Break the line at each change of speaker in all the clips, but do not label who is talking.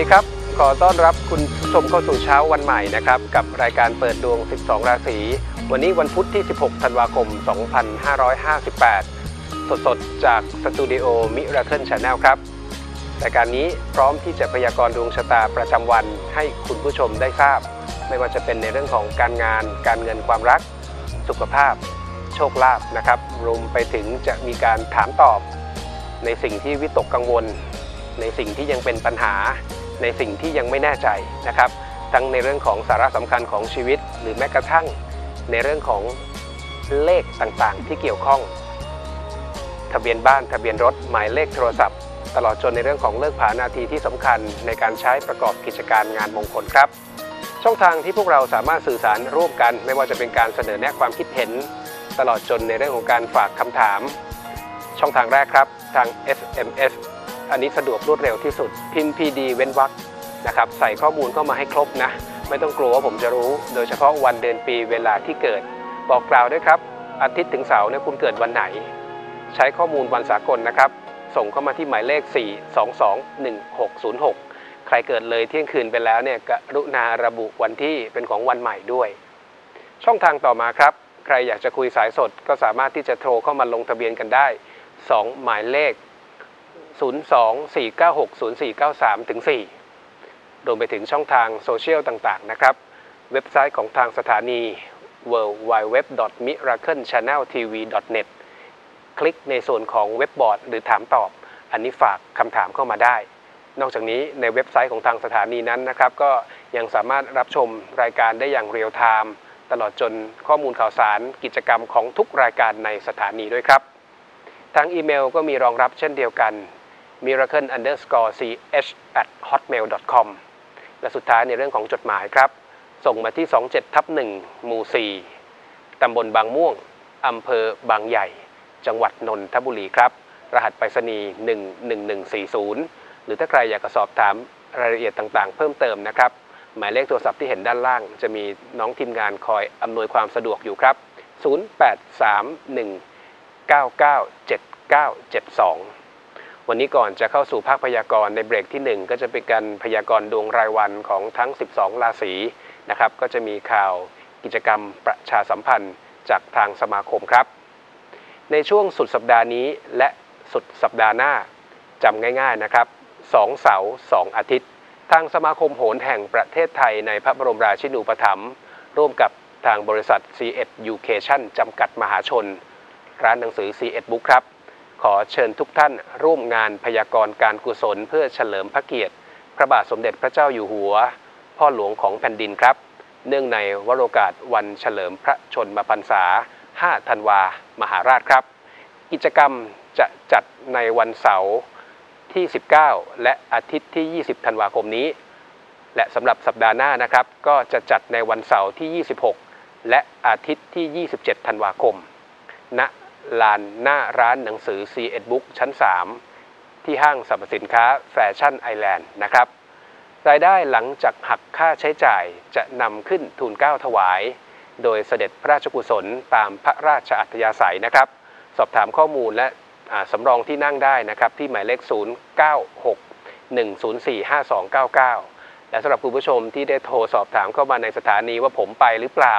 ดีครับ ขอต้อนรับคุณผู้ชมเข้าสู่เช้าวันใหม่นะครับ กับรายการเปิดดวง 12 ราศี วันนี้วันพุธที่ 16 ธันวาคม 2558 สดๆ จากสตูดิโอ Miracle Channel ครับ รายการนี้พร้อมที่จะพยากรณ์ดวงชะตาประจำวันให้คุณผู้ชมได้ทราบ ไม่ว่าจะเป็นในเรื่องของการงาน การเงินความรัก สุขภาพ โชคลาภนะครับ รวมไปถึงจะมีการถามตอบ ในสิ่งที่วิตกกังวลในสิ่งที่ยังเป็นปัญหา ในสิ่งที่ยังไม่แน่ใจนะครับ ทั้งในเรื่องของสาระสำคัญของชีวิต หรือแม้กระทั่งในเรื่องของเลขต่างๆ ที่เกี่ยวข้อง ทะเบียนบ้านทะเบียนรถหมายเลขโทรศัพท์ ตลอดจนในเรื่องของเลิกผานาทีที่สำคัญในการใช้ประกอบกิจการงานมงคลครับ ช่องทางที่พวกเราสามารถสื่อสารร่วมกัน ไม่ว่าจะเป็นการเสนอแนะความคิดเห็น ตลอดจนในเรื่องของการฝากคำถาม ช่องทางแรกครับทาง SMS อันนี้สะดวกรวดเร็วที่สุด พิมพ์ PD เว้นวรรคนะครับใส่ข้อมูลเข้ามาให้ครบนะ ไม่ต้องกลัวว่าผมจะรู้ โดยเฉพาะวันเดือนปีเวลาที่เกิด บอกกล่าวด้วยครับ อาทิตย์ถึงเสาร์เนี่ยคุณเกิดวันไหน ใช้ข้อมูลวันสากลนะครับ ส่งเข้ามาที่หมายเลข 4221606 ใครเกิดเลยเที่ยงคืนไปแล้วเนี่ยกรุณาระบุวันที่เป็นของวันใหม่ด้วย ช่องทางต่อมาครับ ใครอยากจะคุยสายสดก็สามารถที่จะโทรเข้ามาลงทะเบียนกันได้ 2 หมายเลข 024960493ถึง4รวมไปถึงช่องทางโซเชียลต่างๆ นะครับ เว็บไซต์ของทางสถานี w w w m i r a c l e c h a n n e l t v n e t คลิกในส่วนของเว็บบอร์ดหรือถามตอบ อันนี้ฝากคำถามเข้ามาได้ นอกจากนี้ในเว็บไซต์ของทางสถานีนั้นนะครับ ก็ยังสามารถรับชมรายการได้อย่าง real time ตลอดจนข้อมูลข่าวสารกิจกรรมของทุกรายการในสถานีด้วยครับ ทางอีเมลก็มีรองรับเช่นเดียวกัน miracle underscore ch at hotmail com และสุดท้ายในเรื่องของจดหมายครับ ส่งมาที่ 27ทับ1หมู่ 4 ตำบลบางม่วง อำเภอบางใหญ่ จังหวัดนนทบุรีครับ รหัสไปรษณีย์ 11140 หรือถ้าใครอยากจะสอบถามรายละเอียดต่างๆ เพิ่มเติมนะครับ หมายเลขโทรศัพท์ที่เห็นด้านล่าง จะมีน้องทีมงานคอยอำนวยความสะดวกอยู่ครับ 0831997972 วันนี้ก่อนจะเข้าสู่ภาคพยากรณ์ในเบรกที่ 1 ก็จะเป็นการพยากรณ์ดวงรายวันของทั้ง 12 ราศีนะครับ ก็จะมีข่าวกิจกรรมประชาสัมพันธ์จากทางสมาคมครับ ในช่วงสุดสัปดาห์นี้และสุดสัปดาห์หน้าจำง่าย ๆนะครับ2เสาร์2อาทิตย์ ทางสมาคมโหรแห่งประเทศไทยในพระบรมราชินูปถัมภ์ร่วมกับทางบริษัท C1 Education จำกัดมหาชน ร้านหนังสือ C1 Book ครับ ขอเชิญทุกท่านร่วมงานพยากรณ์การกุศลเพื่อเฉลิมพระเกียรติ พระบาทสมเด็จพระเจ้าอยู่หัว พ่อหลวงของแผ่นดินครับ เนื่องในวโรกาสวันเฉลิมพระชนมพรรษา 5 ธันวา มหาราชครับ กิจกรรมจะจัดในวันเสาร์ที่ 19 และอาทิตย์ที่ 20 ธันวาคมนี้ และสำหรับสัปดาห์หน้านะครับ ก็จะจัดในวันเสาร์ที่ 26 และอาทิตย์ที่ 27 ธันวาคมณ ลานหน้าร้านหนังสือ C1 Book ชั้น 3 ที่ห้างสรรพสินค้าแฟชั่นไอแลนด์นะครับ รายได้หลังจากหักค่าใช้จ่ายจะนำขึ้นทูลเก้าถวาย โดยเสด็จพระราชกุศลตามพระราชอัธยาศัยนะครับ สอบถามข้อมูลและสำรองที่นั่งได้นะครับที่หมายเลข 0961045299 และสำหรับคุณผู้ชมที่ได้โทรสอบถามเข้ามาในสถานีว่าผมไปหรือเปล่า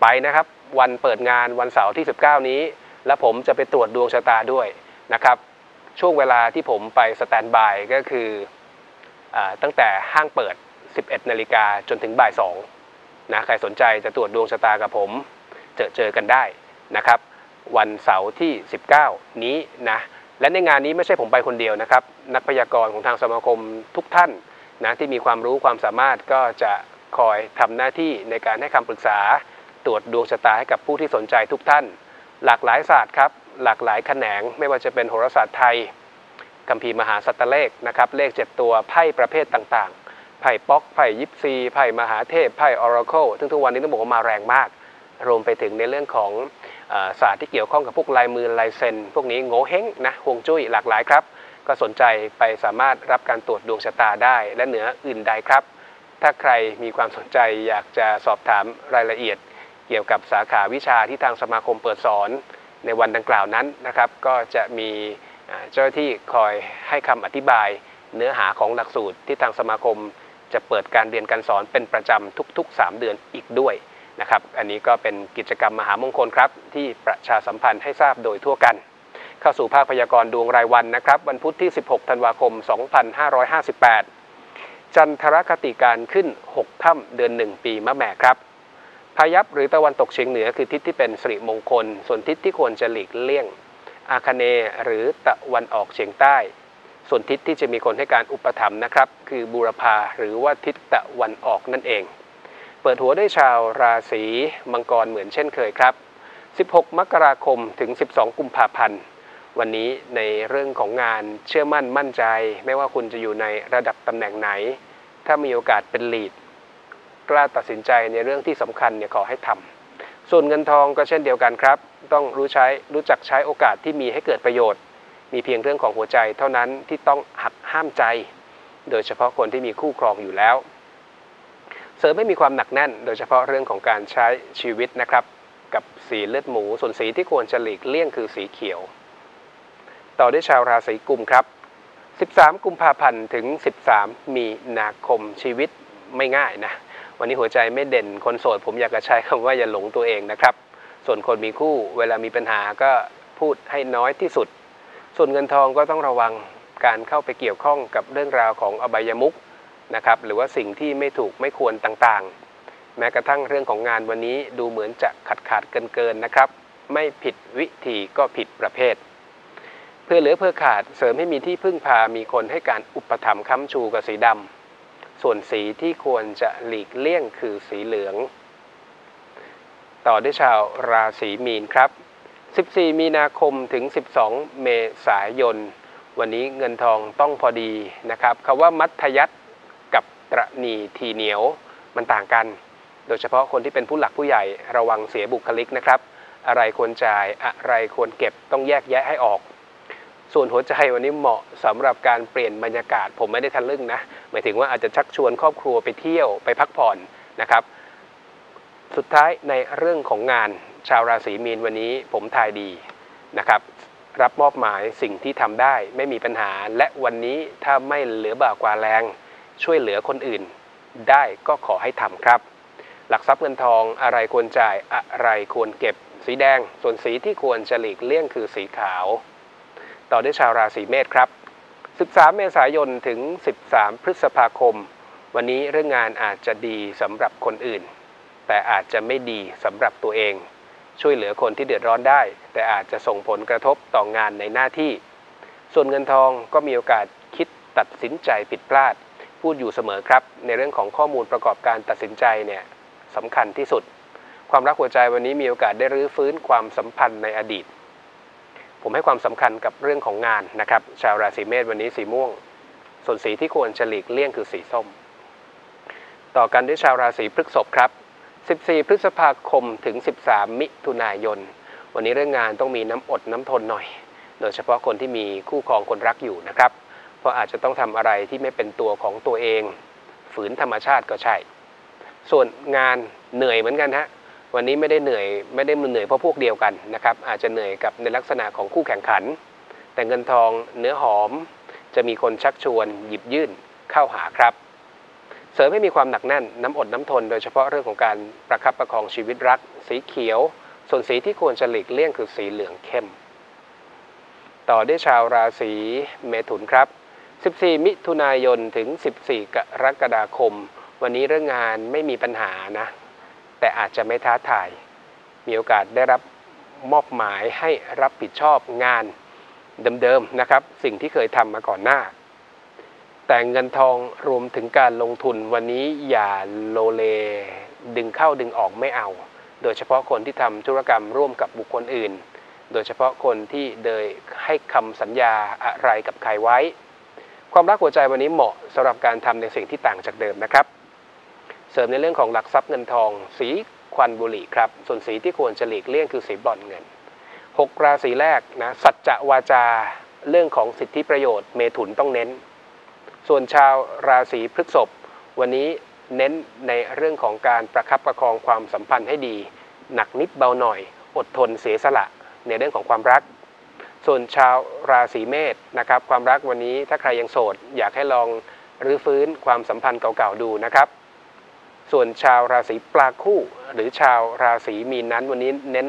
ไปนะครับ วันเปิดงานวันเสาร์ที่ 19 นี้ และผมจะไปตรวจดวงชะตาด้วยนะครับ ช่วงเวลาที่ผมไปสแตนบายก็คืออตั้งแต่ห้างเปิด 11 นาฬิกาจนถึงบ่าย2นะใครสนใจจะตรวจดวงชะตากับผม เจอเจอกันได้นะครับ วันเสาร์ที่ 19 นี้นะและในงานนี้ไม่ใช่ผมไปคนเดียวนะครับ นักพยากรณ์ของทางสมาคมทุกท่านนะที่มีความรู้ความสามารถก็จะคอยทำหน้าที่ในการให้คำปรึกษาตรวจดวงชะตาให้กับผู้ที่สนใจทุกท่าน หลากหลายศาสตร์ครับ หลากหลายแขนง ไม่ว่าจะเป็นโหราศาสตร์ไทยคัมภีร์มหาสัตเลขนะครับ เลข 7 ตัวไพ่ประเภทต่างๆ ไพ่ป๊อก ไพ่ยิปซี ไพ่มหาเทพ ไพ่ออราเคิลซึ่งทุกวันนี้ต้องบอกว่ามาแรงมาก รวมไปถึงในเรื่องของศาสตร์ที่เกี่ยวข้องกับพวกลายมือลายเซ็น พวกนี้โง่เฮงนะฮวงจุ้ยหลากหลายครับ ก็สนใจไปสามารถรับการตรวจดวงชะตาได้ และเหนืออื่นใดครับ ถ้าใครมีความสนใจอยากจะสอบถามรายละเอียด เกี่ยวกับสาขาวิชาที่ทางสมาคมเปิดสอนในวันดังกล่าวนั้นนะครับ ก็จะมีเจ้าหน้าที่คอยให้คำอธิบายเนื้อหาของหลักสูตรที่ทางสมาคมจะเปิดการเรียนการสอนเป็นประจำทุก ๆ 3 เดือนอีกด้วยนะครับ อันนี้ก็เป็นกิจกรรมมหามงคลครับ ที่ประชาสัมพันธ์ให้ทราบโดยทั่วกัน เข้าสู่ภาคพยากรณ์ดวงรายวันนะครับ วันพุธที่ 16 ธันวาคม 2558 จันทรคติการขึ้น 6 ค่ำเดือน 1 ปีมะแม่ครับ พายัพหรือตะวันตกเฉียงเหนือคือทิศที่เป็นสิริมงคล ส่วนทิศที่ควรจะหลีกเลี่ยง อาคเนหรือตะวันออกเฉียงใต้ ส่วนทิศที่จะมีคนให้การอุปถัมภ์นะครับ คือบูรพาหรือว่าทิศตะวันออกนั่นเอง เปิดหัวด้วยชาวราศีมังกรเหมือนเช่นเคยครับ 16 มกราคมถึง 12 กุมภาพันธ์วันนี้ในเรื่องของงานเชื่อมั่นมั่นใจ ไม่ว่าคุณจะอยู่ในระดับตำแหน่งไหน ถ้ามีโอกาสเป็นลีด กล้าตัดสินใจในเรื่องที่สำคัญเนี่ยขอให้ทำส่วนเงินทองก็เช่นเดียวกันครับ ต้องรู้ใช้รู้จักใช้โอกาสที่มีให้เกิดประโยชน์ มีเพียงเรื่องของหัวใจเท่านั้นที่ต้องหักห้ามใจ โดยเฉพาะคนที่มีคู่ครองอยู่แล้ว เสริมไม่มีความหนักแน่น โดยเฉพาะเรื่องของการใช้ชีวิตนะครับ กับสีเลือดหมู ส่วนสีที่ควรจะหลีกเลี่ยงคือสีเขียว ต่อด้วยชาวราศีกุมครับ13 กุมภาพันธ์ถึง 13 มีนาคมชีวิตไม่ง่ายนะ วันนี้หัวใจไม่เด่นคนโสด ผมอยากจะใช้คำว่าอย่าหลงตัวเองนะครับ ส่วนคนมีคู่เวลามีปัญหาก็พูดให้น้อยที่สุด ส่วนเงินทองก็ต้องระวังการเข้าไปเกี่ยวข้องกับเรื่องราวของอบายมุกนะครับหรือว่าสิ่งที่ไม่ถูกไม่ควรต่างๆ แม้กระทั่งเรื่องของงานวันนี้ดูเหมือนจะขาดขาดเกินเกินๆนะครับ ไม่ผิดวิธีก็ผิดประเภท เพื่อเหลือเพื่อขาดเสริมให้มีที่พึ่งพามีคนให้การอุปถัมภ์ค้ำชูกับสีดำ ส่วนสีที่ควรจะหลีกเลี่ยงคือสีเหลือง ต่อด้วยชาวราศีมีนครับ 14 มีนาคมถึง 12 เมษายน วันนี้เงินทองต้องพอดีนะครับคำว่ามัธยัติกับตระหนีทีเหนียวมันต่างกัน โดยเฉพาะคนที่เป็นผู้หลักผู้ใหญ่ระวังเสียบุคลิกนะครับ อะไรควรจ่ายอะไรควรเก็บต้องแยกแยะให้ออก ส่วนหัวใจวันนี้เหมาะสำหรับการเปลี่ยนบรรยากาศ ผมไม่ได้ทันลึ่งนะหมายถึงว่าอาจจะชักชวนครอบครัวไปเที่ยวไปพักผ่อนนะครับ สุดท้ายในเรื่องของงานชาวราศีมีนวันนี้ผมทายดีนะครับ รับมอบหมายสิ่งที่ทำได้ไม่มีปัญหา และวันนี้ถ้าไม่เหลือบ่ากว่าแรง ช่วยเหลือคนอื่น ได้ก็ขอให้ทำครับ หลักทรัพย์เงินทองอะไรควรจ่ายอะไรควรเก็บสีแดง ส่วนสีที่ควรจะหลีกเลี่ยงคือสีขาว ต่อด้วยชาวราศีเมษครับ 13 เมษายนถึง 13 พฤษภาคม วันนี้เรื่องงานอาจจะดีสำหรับคนอื่น แต่อาจจะไม่ดีสำหรับตัวเอง ช่วยเหลือคนที่เดือดร้อนได้ แต่อาจจะส่งผลกระทบต่องานในหน้าที่ ส่วนเงินทองก็มีโอกาสคิดตัดสินใจผิดพลาด พูดอยู่เสมอครับ ในเรื่องของข้อมูลประกอบการตัดสินใจเนี่ยสำคัญที่สุด ความรักหัวใจวันนี้มีโอกาสได้รื้อฟื้นความสัมพันธ์ในอดีต ผมให้ความสำคัญกับเรื่องของงานนะครับ ชาวราศีเมษวันนี้สีม่วง ส่วนสีที่ควรจะหลีกเลี่ยงคือสีส้ม ต่อกันด้วยชาวราศีพฤษภครับ 14 พฤษภาคมถึง 13 มิถุนายน วันนี้เรื่องงานต้องมีน้ำอดน้ำทนหน่อย โดยเฉพาะคนที่มีคู่ครองคนรักอยู่นะครับ เพราะอาจจะต้องทำอะไรที่ไม่เป็นตัวของตัวเอง ฝืนธรรมชาติก็ใช่ ส่วนงานเหนื่อยเหมือนกันฮะ วันนี้ไม่ได้เหนื่อยไม่ได้เหนื่อยเพราะพวกเดียวกันนะครับอาจจะเหนื่อยกับในลักษณะของคู่แข่งขัน แต่เงินทองเนื้อหอม จะมีคนชักชวนหยิบยื่นเข้าหาครับ เสริมให้มีความหนักแน่นน้ำอดน้ำทน โดยเฉพาะเรื่องของการประคับประคองชีวิตรัก สีเขียว ส่วนสีที่ควรจะหลีกเลี่ยงคือสีเหลืองเข้ม ต่อด้วยชาวราศีเมถุนครับ 14 มิถุนายนถึง 14 กรกฎาคม วันนี้เรื่องงานไม่มีปัญหานะ แต่อาจจะไม่ท้าทาย มีโอกาสได้รับมอบหมายให้รับผิดชอบงานเดิมๆนะครับ สิ่งที่เคยทำมาก่อนหน้า แต่เงินทองรวมถึงการลงทุนวันนี้อย่าโลเล ดึงเข้าดึงออกไม่เอา โดยเฉพาะคนที่ทำธุรกรรมร่วมกับบุคคลอื่น โดยเฉพาะคนที่เดยให้คำสัญญาอะไรกับใครไว้ ความรักหัวใจวันนี้เหมาะสำหรับการทำในสิ่งที่ต่างจากเดิมนะครับ เสริมในเรื่องของหลักทรัพย์เงินทอง สีควันบุหรี่ครับ ส่วนสีที่ควรจะหลีกเลี่ยงคือสีบรอนเงิน 6 ราศีแรกนะสัจจะวาจาเรื่องของสิทธิประโยชน์เมถุนต้องเน้น ส่วนชาวราศีพฤษภวันนี้เน้นในเรื่องของการประคับประคองความสัมพันธ์ให้ดี หนักนิดเบาหน่อย อดทนเสียสละในเรื่องของความรัก ส่วนชาวราศีเมษนะครับ ความรักวันนี้ถ้าใครยังโสด อยากให้ลองรื้อฟื้นความสัมพันธ์เก่าๆดูนะครับ ส่วนชาวราศีปลาคู่ หรือชาวราศีมีนนั้นวันนี้เน้น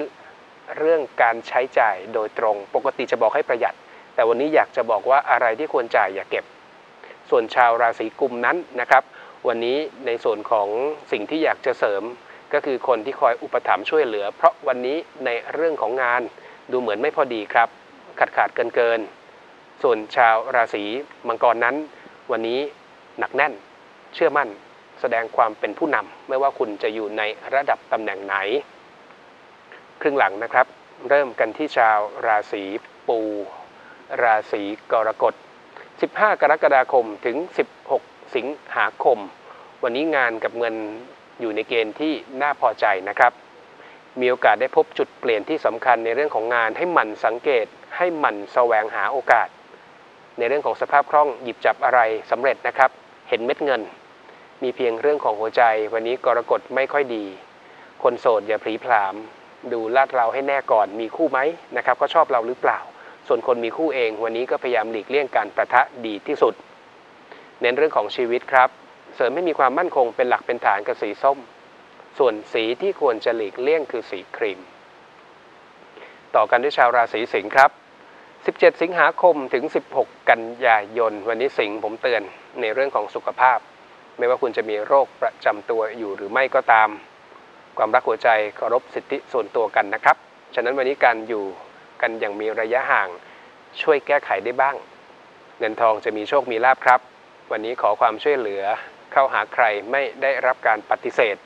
เรื่องการใช้จ่ายโดยตรง ปกติจะบอกให้ประหยัด แต่วันนี้อยากจะบอกว่าอะไรที่ควรจ่ายอย่าเก็บ ส่วนชาวราศีกุมนั้นนะครับ วันนี้ในส่วนของสิ่งที่อยากจะเสริม ก็คือคนที่คอยอุปถัมภ์ช่วยเหลือ เพราะวันนี้ในเรื่องของงานดูเหมือนไม่พอดีครับ ขาดขาดเกินเกิน ส่วนชาวราศีมังกรนั้น วันนี้หนักแน่น เชื่อมั่น แสดงความเป็นผู้นำไม่ว่าคุณจะอยู่ในระดับตำแหน่งไหน ครึ่งหลังนะครับ เริ่มกันที่ชาวราศีปู ราศีกรกฎ 15 กรกฎาคมถึง 16 สิงหาคม วันนี้งานกับเงินอยู่ในเกณฑ์ที่น่าพอใจนะครับ มีโอกาสได้พบจุดเปลี่ยนที่สำคัญในเรื่องของงานให้หมั่นสังเกต ให้หมั่นแสวงหาโอกาส ในเรื่องของสภาพคล่องหยิบจับอะไรสำเร็จนะครับ เห็นเม็ดเงิน มีเพียงเรื่องของหัวใจ วันนี้กรกฎไม่ค่อยดี คนโสดอย่าพลีผลาม ดูลาดเราให้แน่ก่อนมีคู่ไหมนะครับก็ชอบเราหรือเปล่า ส่วนคนมีคู่เอง วันนี้ก็พยายามหลีกเลี่ยงการประทะดีที่สุด เน้นเรื่องของชีวิตครับ เสริมให้มีความมั่นคงเป็นหลักเป็นฐานกับสีส้ม ส่วนสีที่ควรจะหลีกเลี่ยงคือสีครีม ต่อกันด้วยชาวราศีสิงห์ครับ17 สิงหาคมถึง 16 กันยายน วันนี้สิงห์ผมเตือนในเรื่องของสุขภาพ ไม่ว่าคุณจะมีโรคประจำตัวอยู่หรือไม่ก็ตาม ความรักหัวใจเคารพสิทธิส่วนตัวกันนะครับ ฉะนั้นวันนี้การอยู่กันอย่างมีระยะห่าง ช่วยแก้ไขได้บ้าง เงินทองจะมีโชคมีลาบครับ วันนี้ขอความช่วยเหลือเข้าหาใครไม่ได้รับการปฏิเสธ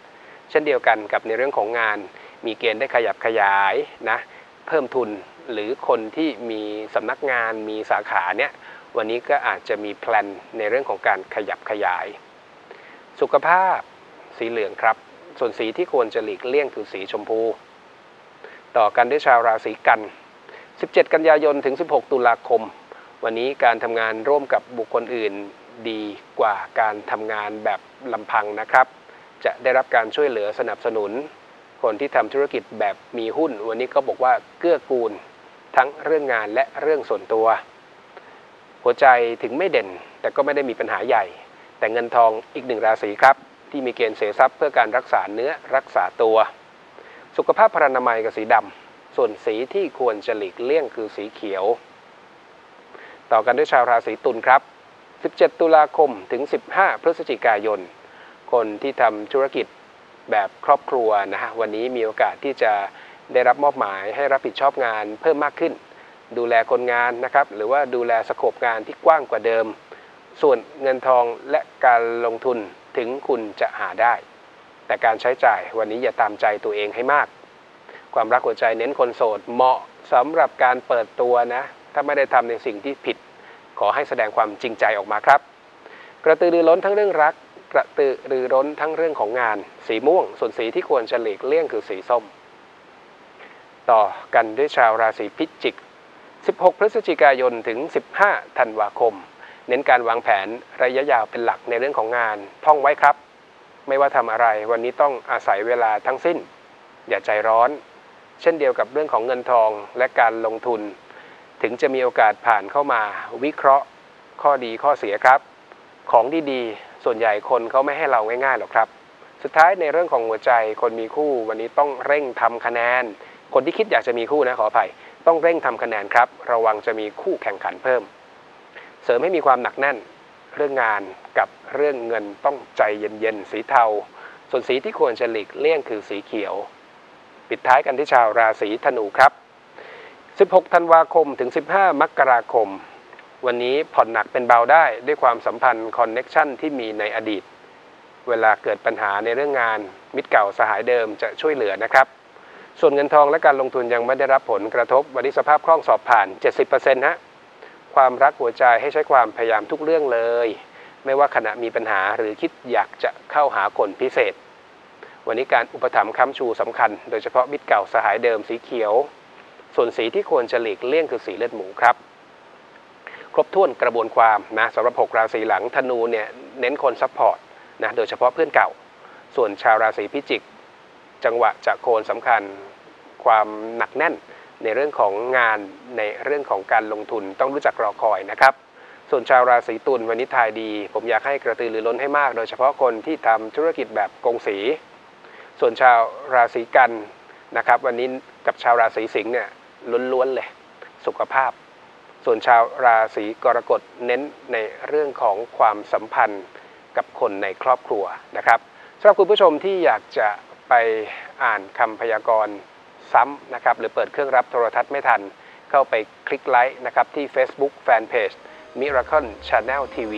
เช่นเดียวกันกับในเรื่องของงาน มีเกณฑ์ได้ขยับขยายนะเพิ่มทุนหรือคนที่มีสำนักงานมีสาขาเนี่ยวันนี้ก็อาจจะมีแพลนในเรื่องของการขยับขยาย สุขภาพสีเหลืองครับ ส่วนสีที่ควรจะหลีกเลี่ยงคือสีชมพู ต่อกันด้วยชาวราศีกัน 17 กันยายนถึง 16 ตุลาคม วันนี้การทำงานร่วมกับบุคคลอื่นดีกว่าการทำงานแบบลำพังนะครับ จะได้รับการช่วยเหลือสนับสนุน คนที่ทำธุรกิจแบบมีหุ้น วันนี้ก็บอกว่าเกื้อกูล ทั้งเรื่องงานและเรื่องส่วนตัว หัวใจถึงไม่เด่นแต่ก็ไม่ได้มีปัญหาใหญ่ แต่เงินทองอีกหนึ่งราศีครับ ที่มีเกณฑ์เสียทรัพย์เพื่อการรักษาเนื้อรักษาตัว สุขภาพพรรณนามัยกับสีดำส่วนสีที่ควรจะหลีกเลี่ยงคือสีเขียว ต่อกันด้วยชาวราศีตุลครับ 17 ตุลาคมถึง 15 พฤศจิกายน คนที่ทำธุรกิจแบบครอบครัวนะฮะวันนี้มีโอกาสที่จะได้รับมอบหมายให้รับผิดชอบงานเพิ่มมากขึ้น ดูแลคนงานนะครับหรือว่าดูแลสโคปงานที่กว้างกว่าเดิม ส่วนเงินทองและการลงทุนถึงคุณจะหาได้ แต่การใช้จ่ายวันนี้อย่าตามใจตัวเองให้มาก ความรักหัวใจเน้นคนโสดเหมาะสำหรับการเปิดตัวนะ ถ้าไม่ได้ทำในสิ่งที่ผิด ขอให้แสดงความจริงใจออกมาครับ กระตือรือร้นทั้งเรื่องรัก กระตือรือร้นทั้งเรื่องของงาน สีม่วง ส่วนสีที่ควรจะหลีกเลี่ยงคือสีส้ม ต่อกันด้วยชาวราศีพิจิก 16 พฤศจิกายนถึง 15 ธันวาคม เน้นการวางแผนระยะยาวเป็นหลักในเรื่องของงาน ท่องไว้ครับ ไม่ว่าทำอะไรวันนี้ต้องอาศัยเวลาทั้งสิ้น อย่าใจร้อน เช่นเดียวกับเรื่องของเงินทองและการลงทุน ถึงจะมีโอกาสผ่านเข้ามา วิเคราะห์ ข้อดีข้อเสียครับ ของดีๆ ส่วนใหญ่คนเขาไม่ให้เราง่ายๆหรอกครับ สุดท้ายในเรื่องของหัวใจคนมีคู่ วันนี้ต้องเร่งทำคะแนน คนที่คิดอยากจะมีคู่นะขออภัยต้องเร่งทำคะแนนครับ ระวังจะมีคู่แข่งขันเพิ่ม เสริมให้มีความหนักแน่นเรื่องงานกับเรื่องเงินต้องใจเย็นๆ สีเทา ส่วนสีที่ควรจะหลีกเลี่ยงคือสีเขียว ปิดท้ายกันที่ชาวราศีธนูครับ 16 ธันวาคมถึง 15 มกราคม วันนี้ผ่อนหนักเป็นเบาได้ด้วยความสัมพันธ์ connection ที่มีในอดีต เวลาเกิดปัญหาในเรื่องงาน มิตรเก่าสหายเดิมจะช่วยเหลือนะครับ ส่วนเงินทองและการลงทุนยังไม่ได้รับผลกระทบวันนี้สภาพคล่องสอบผ่าน 70%ฮะ ความรักหัวใจให้ใช้ความพยายามทุกเรื่องเลย ไม่ว่าขณะมีปัญหาหรือคิดอยากจะเข้าหาคนพิเศษ วันนี้การอุปถัมภ์ค้ำชูสำคัญ โดยเฉพาะมิตรเก่าสหายเดิมสีเขียว ส่วนสีที่ควรจะหลีกเลี่ยงคือสีเลือดหมูครับ ครบถ้วนกระบวนความนะสำหรับ 6 ราศีหลังธนูเนี่ยเน้นคน support นะโดยเฉพาะเพื่อนเก่า ส่วนชาวราศีพิจิก จังหวะจะโคนสำคัญความหนักแน่น ในเรื่องของงานในเรื่องของการลงทุนต้องรู้จักรอคอยนะครับ ส่วนชาวราศีตุลวันนี้ทายดี ผมอยากให้กระตือรือร้นให้มาก โดยเฉพาะคนที่ทำธุรกิจแบบกงสี ส่วนชาวราศีกันนะครับ วันนี้กับชาวราศีสิงห์เนี่ยล้วนๆเลยสุขภาพ ส่วนชาวราศีกรกฎเน้นในเรื่องของความสัมพันธ์กับคนในครอบครัวนะครับสำหรับคุณผู้ชมที่อยากจะไปอ่านคำพยากรณ์ ซ้ำนะครับหรือเปิดเครื่องรับโทรทัศน์ไม่ทัน เข้าไปคลิกไลค์นะครับที่ Facebook Fanpage Miracle Channel TV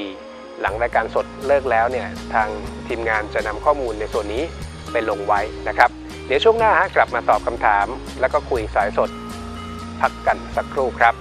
หลังรายการสดเลิกแล้วเนี่ยทางทีมงานจะนำข้อมูลในส่วนนี้ไปลงไว้นะครับ เดี๋ยวช่วงหน้าฮะกลับมาตอบคำถาม แล้วก็คุยสายสด พักกันสักครู่ครับ